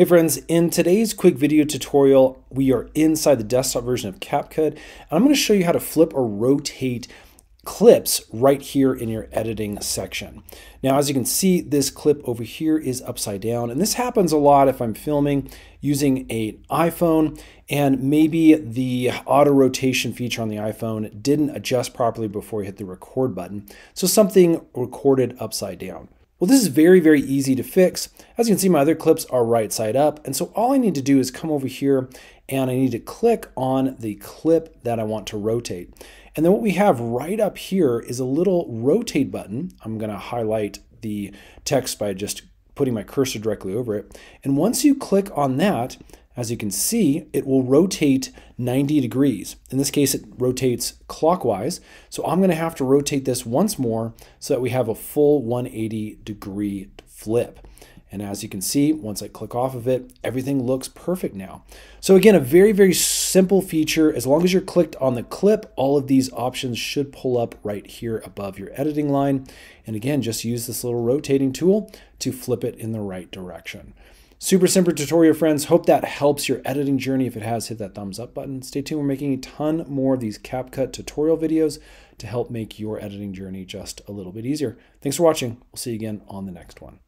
Hey friends, in today's quick video tutorial, we are inside the desktop version of CapCut, and I'm going to show you how to flip or rotate clips right here in your editing section. Now, as you can see, this clip over here is upside down, and this happens a lot if I'm filming using an iPhone and maybe the auto rotation feature on the iPhone didn't adjust properly before you hit the record button, so something recorded upside down. Well, this is very, very easy to fix. As you can see, my other clips are right side up. And so all I need to do is come over here and I need to click on the clip that I want to rotate. And then what we have right up here is a little rotate button. I'm gonna highlight the text by just putting my cursor directly over it. And once you click on that, as you can see, it will rotate 90 degrees. In this case, it rotates clockwise. So I'm gonna have to rotate this once more so that we have a full 180 degree flip. And as you can see, once I click off of it, everything looks perfect now. So again, a very, very simple feature. As long as you're clicked on the clip, all of these options should pull up right here above your editing line. And again, just use this little rotating tool to flip it in the right direction. Super simple tutorial, friends. Hope that helps your editing journey. If it has, hit that thumbs up button. Stay tuned. We're making a ton more of these CapCut tutorial videos to help make your editing journey just a little bit easier. Thanks for watching. We'll see you again on the next one.